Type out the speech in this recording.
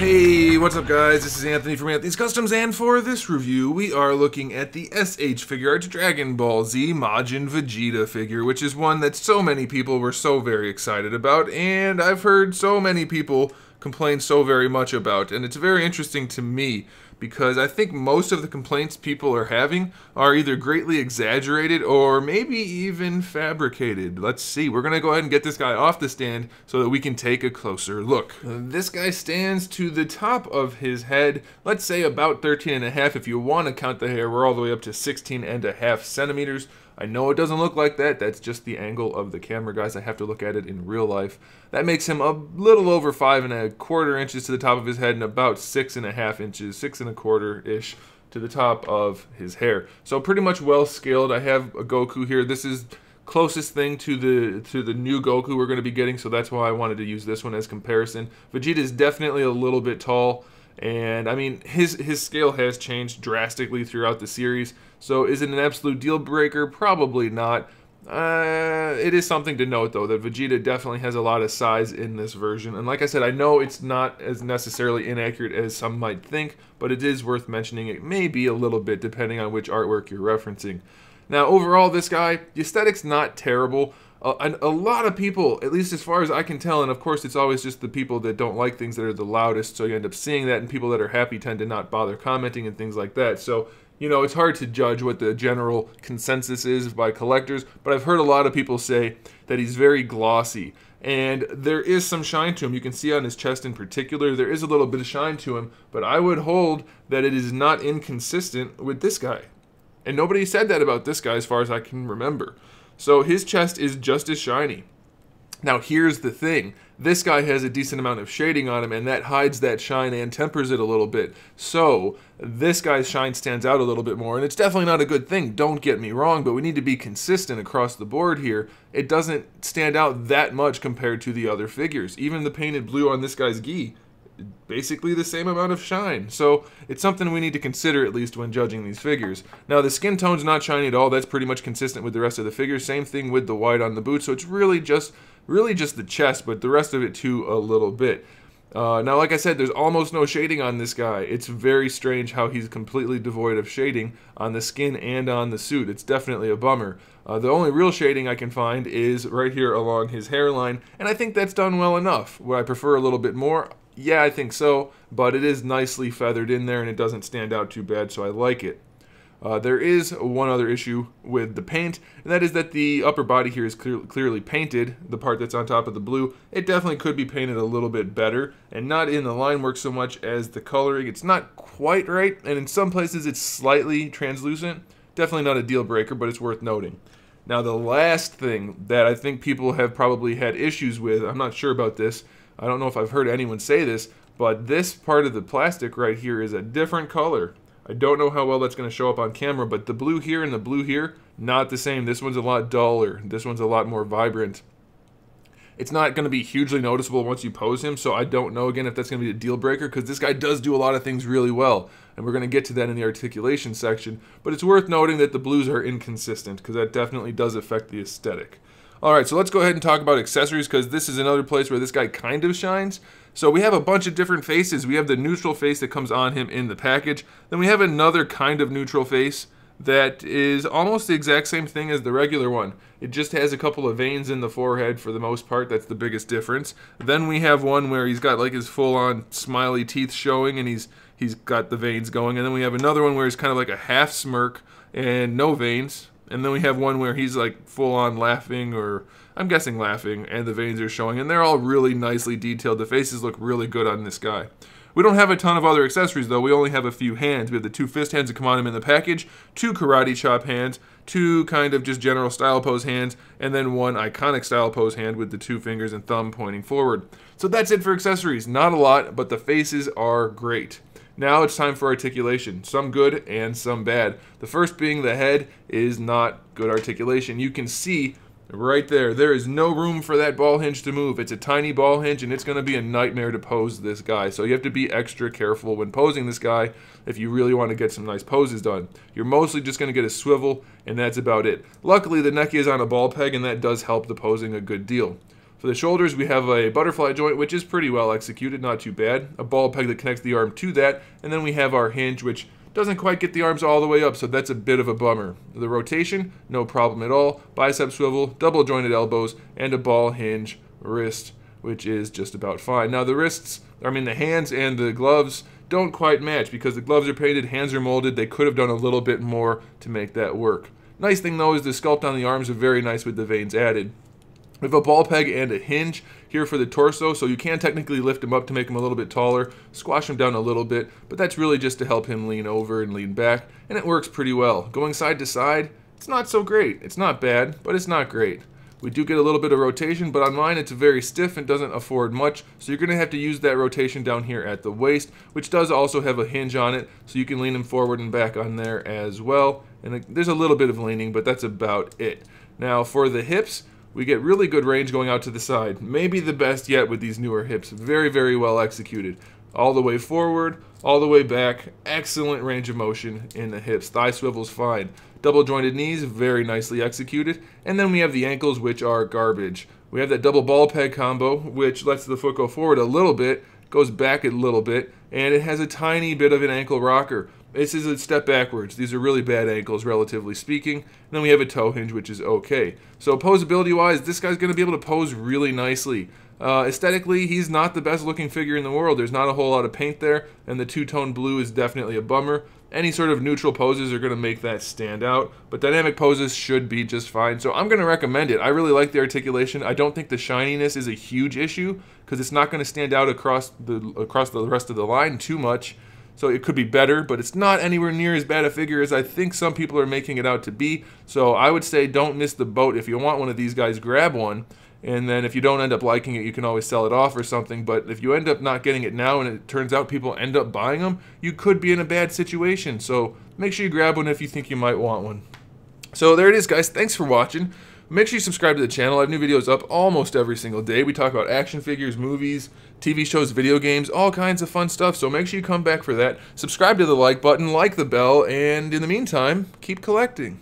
Hey, what's up guys? This is Anthony from Anthony's Customs and for this review we are looking at the SH Figuarts Dragon Ball Z Majin Vegeta figure, which is one that so many people were so very excited about and I've heard so many people complain so very much about and it's very interesting to me because I think most of the complaints people are having are either greatly exaggerated or maybe even fabricated. Let's see. We're going to go ahead and get this guy off the stand so that we can take a closer look. Uh, this guy stands to the top of his head, let's say about 13 and a half if you want to count the hair. We're all the way up to 16 and a half centimeters. I know it doesn't look like that. That's just the angle of the camera, guys. I have to look at it in real life. That makes him a little over five and a quarter inches to the top of his head and about six and a half inches, six and a quarter-ish to the top of his hair. So pretty much well scaled. I have a Goku here. This is closest thing to the to the new Goku we're going to be getting, so that's why I wanted to use this one as comparison. Vegeta is definitely a little bit tall. And I mean, his his scale has changed drastically throughout the series. So is it an absolute deal breaker? Probably not. Uh, it is something to note though that Vegeta definitely has a lot of size in this version, and like I said, I know it's not as necessarily inaccurate as some might think, but it is worth mentioning. It may be a little bit depending on which artwork you're referencing. Now, overall, this guy, the aesthetic's not terrible uh, a, a, lot of people, at least as far as I can tell, and of course it's always just the people that don't like things that are the loudest, so you end up seeing that, and people that are happy tend to not bother commenting and things like that. So, you know, it's hard to judge what the general consensus is by collectors, but I've heard a lot of people say that he's very glossy. And there is some shine to him. You can see on his chest in particular, there is a little bit of shine to him, but I would hold that it is not inconsistent with this guy. And nobody said that about this guy as far as I can remember. So his chest is just as shiny. Now here's the thing. This guy has a decent amount of shading on him and that hides that shine and tempers it a little bit. So this guy's shine stands out a little bit more and it's definitely not a good thing. Don't get me wrong, but we need to be consistent across the board here. It doesn't stand out that much compared to the other figures. Even the painted blue on this guy's gi basically the same amount of shine. So it's something we need to consider at least when judging these figures. Now the skin tone's not shiny at all. That's pretty much consistent with the rest of the figure. Same thing with the white on the boot. So it's really just really just the chest, but the rest of it too a little bit. Uh, now, like I said, there's almost no shading on this guy. It's very strange how he's completely devoid of shading on the skin and on the suit. It's definitely a bummer. Uh, the only real shading I can find is right here along his hairline, and I think that's done well enough. Would I prefer a little bit more? Yeah, I think so, but it is nicely feathered in there and it doesn't stand out too bad, so I like it. Uh, there is one other issue with the paint, and that is that the upper body here is clear, clearly painted, the part that's on top of the blue. It definitely could be painted a little bit better, and not in the line work so much as the coloring. It's not quite right, and in some places it's slightly translucent. Definitely not a deal breaker, but it's worth noting. Now the last thing that I think people have probably had issues with, I'm not sure about this, I don't know if I've heard anyone say this, but this part of the plastic right here is a different color. I don't know how well that's going to show up on camera, but the blue here and the blue here, not the same. This one's a lot duller. This one's a lot more vibrant. It's not going to be hugely noticeable once you pose him, so I don't know again if that's going to be a deal breaker because this guy does do a lot of things really well, and we're going to get to that in the articulation section. But it's worth noting that the blues are inconsistent because that definitely does affect the aesthetic. All right, so let's go ahead and talk about accessories because this is another place where this guy kind of shines. So we have a bunch of different faces. We have the neutral face that comes on him in the package. Then we have another kind of neutral face that is almost the exact same thing as the regular one. It just has a couple of veins in the forehead for the most part. That's the biggest difference. Then we have one where he's got like his full-on smiley teeth showing and he's he's got the veins going. And then we have another one where he's kind of like a half smirk and no veins and then we have one where he's like full on laughing, or I'm guessing laughing, and the veins are showing, and they're all really nicely detailed. The faces look really good on this guy. We don't have a ton of other accessories though, we only have a few hands. We have the two fist hands that come on him in the package, two karate chop hands, two kind of just general style pose hands, and then one iconic style pose hand with the two fingers and thumb pointing forward. So that's it for accessories. Not a lot, but the faces are great. Now it's time for articulation, some good and some bad. The first being the head is not good articulation. You can see right there, there is no room for that ball hinge to move. It's a tiny ball hinge and it's going to be a nightmare to pose this guy. So you have to be extra careful when posing this guy if you really want to get some nice poses done. You're mostly just going to get a swivel and that's about it. Luckily the neck is on a ball peg and that does help the posing a good deal. For the shoulders, we have a butterfly joint, which is pretty well executed, not too bad. A ball peg that connects the arm to that, and then we have our hinge, which doesn't quite get the arms all the way up, so that's a bit of a bummer. The rotation, no problem at all. Bicep swivel, double jointed elbows, and a ball hinge wrist, which is just about fine. Now the wrists, I mean the hands and the gloves don't quite match because the gloves are painted, hands are molded. They could have done a little bit more to make that work. Nice thing though is the sculpt on the arms are very nice with the veins added. We have a ball peg and a hinge here for the torso, so you can technically lift him up to make him a little bit taller, squash him down a little bit, but that's really just to help him lean over and lean back, and it works pretty well. Going side to side, it's not so great. It's not bad, but it's not great. We do get a little bit of rotation, but on mine it's very stiff and doesn't afford much, so you're going to have to use that rotation down here at the waist, which does also have a hinge on it, so you can lean him forward and back on there as well. And there's a little bit of leaning, but that's about it. Now for the hips, we get really good range going out to the side. Maybe the best yet with these newer hips. Very, very well executed. All the way forward, all the way back. Excellent range of motion in the hips. Thigh swivel's fine. Double jointed knees, very nicely executed. And then we have the ankles, which are garbage. We have that double ball peg combo, which lets the foot go forward a little bit, goes back a little bit, and it has a tiny bit of an ankle rocker. This is a step backwards. These are really bad ankles, relatively speaking. And then we have a toe hinge, which is okay. So posability-wise, this guy's going to be able to pose really nicely. Uh, aesthetically, he's not the best looking figure in the world. There's not a whole lot of paint there, and the two-tone blue is definitely a bummer. Any sort of neutral poses are going to make that stand out, but dynamic poses should be just fine. So I'm going to recommend it. I really like the articulation. I don't think the shininess is a huge issue because it's not going to stand out across the across the rest of the line too much. So it could be better, but it's not anywhere near as bad a figure as I think some people are making it out to be. So I would say don't miss the boat. If you want one of these guys, grab one. And then if you don't end up liking it, you can always sell it off or something. But if you end up not getting it now and it turns out people end up buying them, you could be in a bad situation. So make sure you grab one if you think you might want one. So there it is, guys. Thanks for watching. Make sure you subscribe to the channel. I have new videos up almost every single day. We talk about action figures, movies, TV shows, video games, all kinds of fun stuff. So make sure you come back for that. Subscribe to the like button, like the bell, and in the meantime, keep collecting.